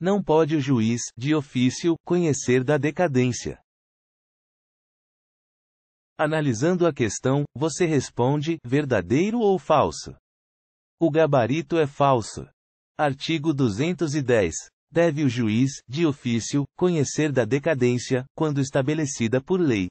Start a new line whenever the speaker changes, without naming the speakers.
Não pode o juiz, de ofício, conhecer da decadência. Analisando a questão, você responde, verdadeiro ou falso? O gabarito é falso. Artigo 210. Deve o juiz, de ofício, conhecer da decadência, quando estabelecida por lei.